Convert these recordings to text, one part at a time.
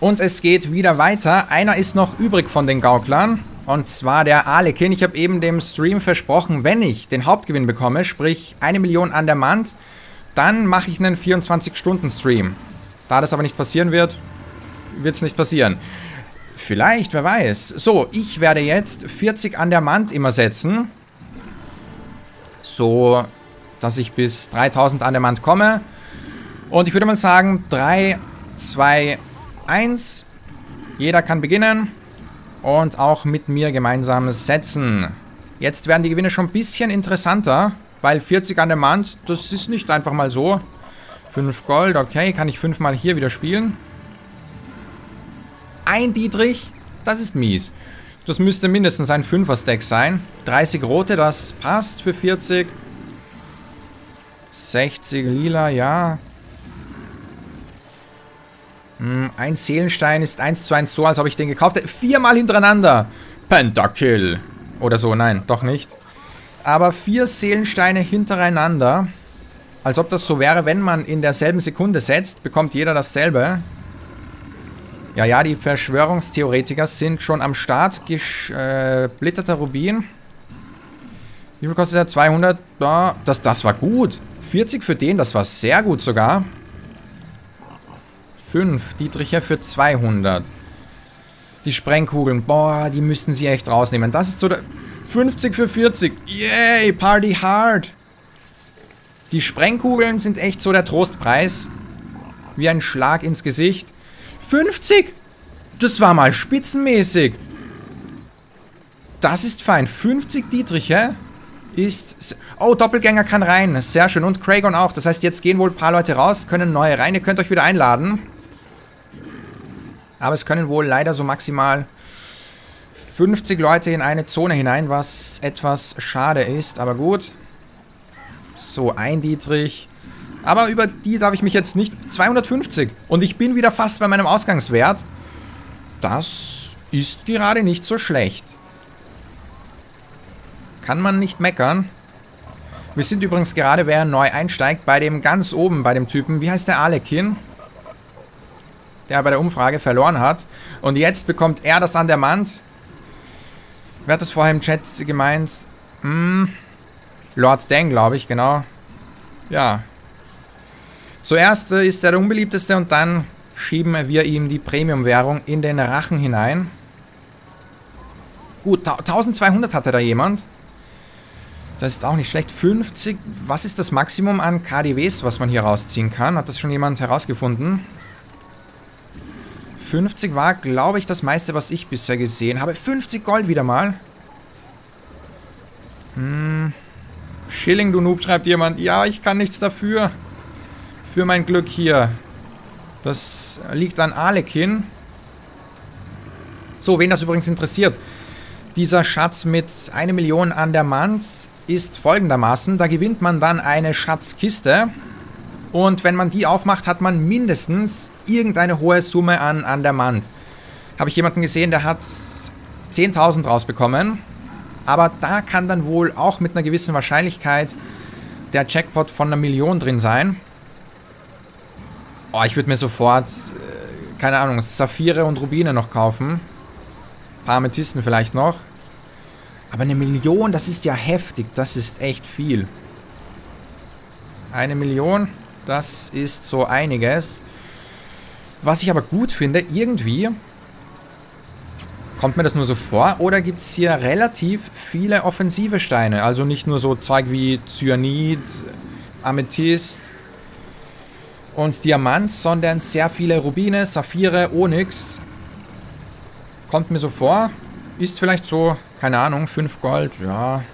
Und es geht wieder weiter. Einer ist noch übrig von den Gauklern. Und zwar der Alekin. Ich habe eben dem Stream versprochen, wenn ich den Hauptgewinn bekomme, sprich eine Million an der Mand, dann mache ich einen 24-Stunden-Stream. Da das aber nicht passieren wird, wird es nicht passieren. Vielleicht, wer weiß. So, ich werde jetzt 40 an der Mand immer setzen. So, dass ich bis 3000 an der Mand komme. Und ich würde mal sagen, 3, 2, 1. Jeder kann beginnen. Und auch mit mir gemeinsam setzen. Jetzt werden die Gewinne schon ein bisschen interessanter. Weil 40 an der Mand, das ist nicht einfach mal so. 5 Gold, okay. Kann ich 5 mal hier wieder spielen. Ein Dietrich, das ist mies. Das müsste mindestens ein 5er-Stack sein. 30 rote, das passt für 40. 60 lila, ja. Hm, ein Seelenstein ist 1 zu 1 so, als ob ich den gekauft hätte. Viermal hintereinander. Pentakill. Oder so, nein, doch nicht. Aber vier Seelensteine hintereinander. Als ob das so wäre, wenn man in derselben Sekunde setzt, bekommt jeder dasselbe. Ja, ja, die Verschwörungstheoretiker sind schon am Start. Gesplitterter äh, Rubin. Wie viel kostet der? 200? Ja, das, das war gut. 40 für den, das war sehr gut sogar. 5. Dietricher für 200. Die Sprengkugeln, boah, die müssten sie echt rausnehmen. Das ist so der... 50 für 40. Yay, Party hard. Die Sprengkugeln sind echt so der Trostpreis. Wie ein Schlag ins Gesicht. 50? Das war mal spitzenmäßig. Das ist fein. 50 Dietriche ist... Oh, Doppelgänger kann rein. Sehr schön. Und Kragon auch. Das heißt, jetzt gehen wohl ein paar Leute raus, können neue rein. Ihr könnt euch wieder einladen. Aber es können wohl leider so maximal 50 Leute in eine Zone hinein, was etwas schade ist. Aber gut. So, ein Dietrich. Aber über die darf ich mich jetzt nicht... 250. Und ich bin wieder fast bei meinem Ausgangswert. Das ist gerade nicht so schlecht. Kann man nicht meckern. Wir sind übrigens gerade, wer neu einsteigt, bei dem ganz oben, bei dem Typen. Wie heißt der Alekin? Der bei der Umfrage verloren hat. Und jetzt bekommt er das an der Mand. Wer hat das vorher im Chat gemeint? Hm, Lord Dang, glaube ich, genau. Ja, Zuerst äh, ist er der unbeliebteste und dann schieben wir ihm die Premium-Währung in den Rachen hinein. Gut, 1200 hatte da jemand. Das ist auch nicht schlecht. 50, was ist das Maximum an KDWs, was man hier rausziehen kann? Hat das schon jemand herausgefunden? 50 war, glaube ich, das meiste, was ich bisher gesehen habe. 50 Gold wieder mal. Hm. Schilling, du Noob, schreibt jemand. Ja, ich kann nichts dafür für mein Glück hier. Das liegt an Alekin. So, wen das übrigens interessiert. Dieser Schatz mit 1 Million an der Mand ist folgendermaßen. Da gewinnt man dann eine Schatzkiste. Und wenn man die aufmacht, hat man mindestens irgendeine hohe Summe an, an der Mand. Habe ich jemanden gesehen, der hat 10.000 rausbekommen. Aber da kann dann wohl auch mit einer gewissen Wahrscheinlichkeit der Jackpot von einer Million drin sein. Oh, ich würde mir sofort, äh, keine Ahnung, Saphire und Rubine noch kaufen. Ein paar Amethysten vielleicht noch. Aber eine Million, das ist ja heftig. Das ist echt viel. Eine Million, das ist so einiges. Was ich aber gut finde, irgendwie... Kommt mir das nur so vor? Oder gibt es hier relativ viele offensive Steine? Also nicht nur so Zeug wie Cyanid, Amethyst und Diamant, sondern sehr viele Rubine, Saphire, Onyx. Kommt mir so vor. Ist vielleicht so, keine Ahnung, 5 Gold, ja.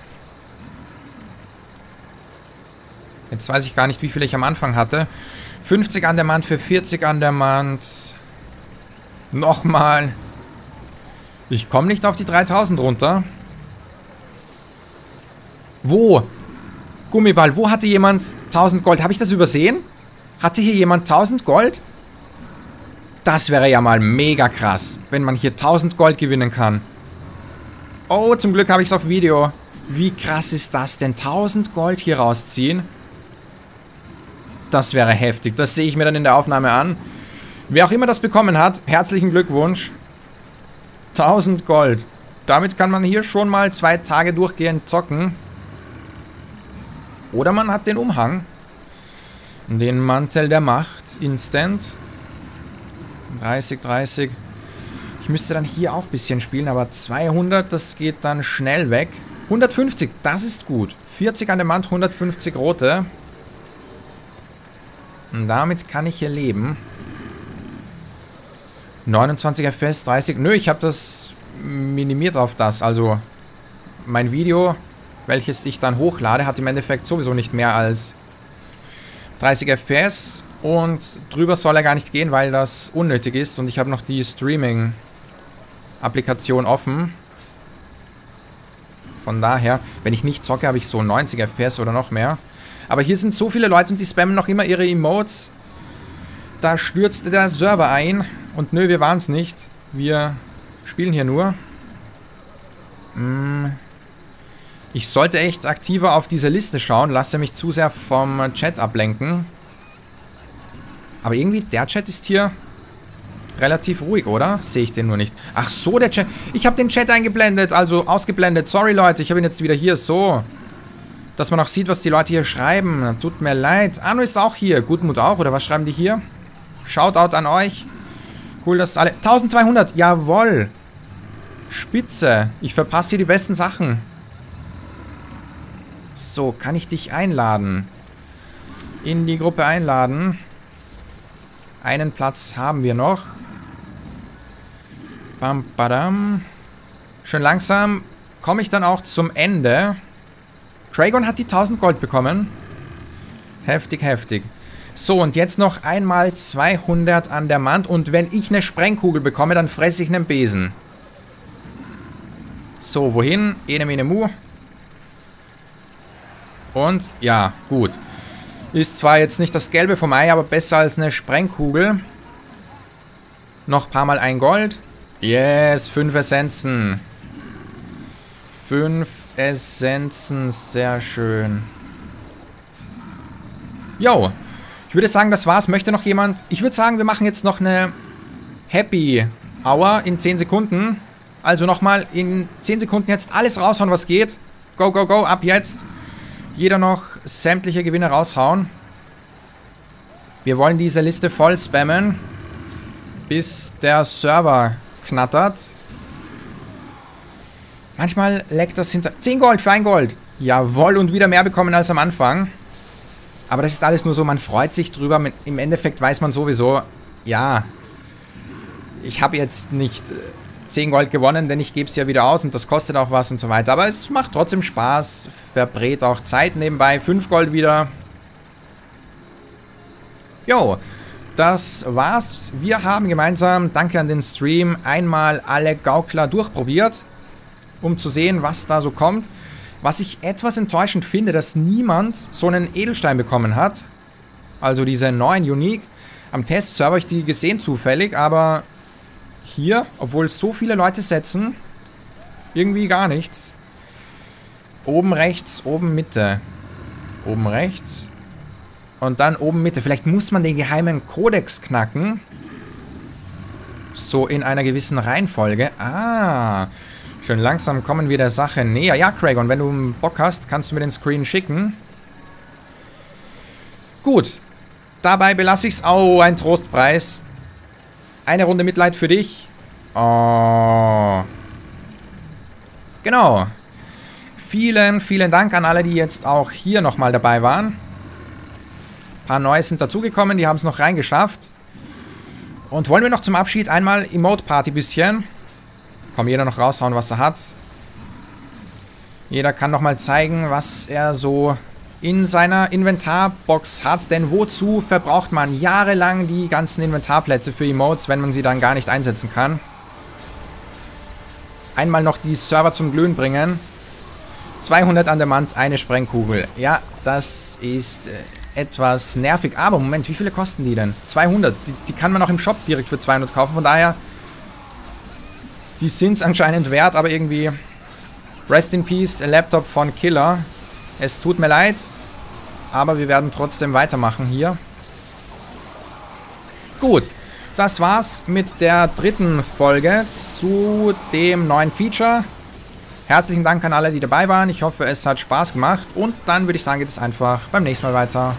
Jetzt weiß ich gar nicht, wie viel ich am Anfang hatte. 50 an der Mand für 40 an der Mand. Nochmal. Ich komme nicht auf die 3000 runter. Wo? Gummiball, wo hatte jemand 1000 Gold? Habe ich das übersehen? Hatte hier jemand 1000 Gold? Das wäre ja mal mega krass, wenn man hier 1000 Gold gewinnen kann. Oh, zum Glück habe ich es auf Video. Wie krass ist das denn? 1000 Gold hier rausziehen? Das wäre heftig. Das sehe ich mir dann in der Aufnahme an. Wer auch immer das bekommen hat, herzlichen Glückwunsch. 1000 Gold. Damit kann man hier schon mal zwei Tage durchgehend zocken. Oder man hat den Umhang. Den Mantel der Macht. Instant. 30, 30. Ich müsste dann hier auch ein bisschen spielen, aber 200, das geht dann schnell weg. 150, das ist gut. 40 an der Wand, 150 rote. Und damit kann ich hier leben. 29 FPS, 30. Nö, ich habe das minimiert auf das. Also mein Video, welches ich dann hochlade, hat im Endeffekt sowieso nicht mehr als 30 FPS. Und drüber soll er gar nicht gehen, weil das unnötig ist. Und ich habe noch die Streaming Applikation offen. Von daher, wenn ich nicht zocke, habe ich so 90 FPS oder noch mehr. Aber hier sind so viele Leute und die spammen noch immer ihre Emotes. Da stürzte der Server ein. Und nö, wir waren es nicht. Wir spielen hier nur. Hm. Ich sollte echt aktiver auf diese Liste schauen. Lasse mich zu sehr vom Chat ablenken. Aber irgendwie, der Chat ist hier relativ ruhig, oder? Sehe ich den nur nicht. Ach so, der Chat. Ich habe den Chat eingeblendet, also ausgeblendet. Sorry, Leute, ich habe ihn jetzt wieder hier. So. Dass man auch sieht, was die Leute hier schreiben. Tut mir leid. Anu ist auch hier. Gutmut auch, oder was schreiben die hier? Shoutout an euch. Cool, dass alle... 1200, jawoll. Spitze. Ich verpasse hier die besten Sachen. So, kann ich dich einladen? In die Gruppe einladen. Einen Platz haben wir noch. Bam, badam. Schön langsam komme ich dann auch zum Ende. Dragon hat die 1000 Gold bekommen. Heftig, heftig. So, und jetzt noch einmal 200 an der Wand. Und wenn ich eine Sprengkugel bekomme, dann fresse ich einen Besen. So, wohin? Ene, mene, mu. Und, ja, gut. Ist zwar jetzt nicht das Gelbe vom Ei, aber besser als eine Sprengkugel. Noch ein paar Mal ein Gold. Yes, fünf Essenzen. Fünf Essenzen, sehr schön. Jo, ich würde sagen, das war's. Möchte noch jemand... Ich würde sagen, wir machen jetzt noch eine Happy Hour in 10 Sekunden. Also nochmal in 10 Sekunden jetzt alles raushauen, was geht. Go, go, go, ab jetzt. Jeder noch sämtliche Gewinne raushauen. Wir wollen diese Liste voll spammen, bis der Server knattert. Manchmal leckt das hinter... 10 Gold für ein Gold. Jawohl, und wieder mehr bekommen als am Anfang. Aber das ist alles nur so, man freut sich drüber. Im Endeffekt weiß man sowieso, ja, ich habe jetzt nicht 10 äh, Gold gewonnen, denn ich gebe es ja wieder aus und das kostet auch was und so weiter. Aber es macht trotzdem Spaß, verbrät auch Zeit nebenbei. 5 Gold wieder. Jo, das war's. Wir haben gemeinsam, danke an den Stream, einmal alle Gaukler durchprobiert, um zu sehen, was da so kommt. Was ich etwas enttäuschend finde, dass niemand so einen Edelstein bekommen hat. Also diese neuen Unique. Am Testserver habe ich die gesehen zufällig, aber hier, obwohl so viele Leute setzen, irgendwie gar nichts. Oben rechts, oben Mitte. Oben rechts, und dann oben Mitte. Vielleicht muss man den geheimen Kodex knacken. So in einer gewissen Reihenfolge. Ah, schön langsam kommen wir der Sache näher. Ja, Craig, und wenn du Bock hast, kannst du mir den Screen schicken. Gut. Dabei belasse ich es. Oh, ein Trostpreis. Eine Runde Mitleid für dich. Oh. Genau. Vielen, vielen Dank an alle, die jetzt auch hier nochmal dabei waren. Ein paar neue sind dazugekommen, die haben es noch reingeschafft. Und wollen wir noch zum Abschied einmal Emote-Party bisschen. Komm, jeder noch raushauen, was er hat. Jeder kann nochmal zeigen, was er so in seiner Inventarbox hat. Denn wozu verbraucht man jahrelang die ganzen Inventarplätze für Emotes, wenn man sie dann gar nicht einsetzen kann? Einmal noch die Server zum Glühen bringen. 200 an der Wand, eine Sprengkugel. Ja, das ist... Äh, etwas nervig. Aber Moment, wie viele kosten die denn? 200. Die, die kann man auch im Shop direkt für 200 kaufen. Von daher, die sind es anscheinend wert, aber irgendwie... Rest in Peace, Laptop von Killer. Es tut mir leid, aber wir werden trotzdem weitermachen hier. Gut. das war's mit der dritten Folge zu dem neuen Feature. Herzlichen Dank an alle, die dabei waren. Ich hoffe, es hat Spaß gemacht. Und dann würde ich sagen, geht es einfach beim nächsten Mal weiter.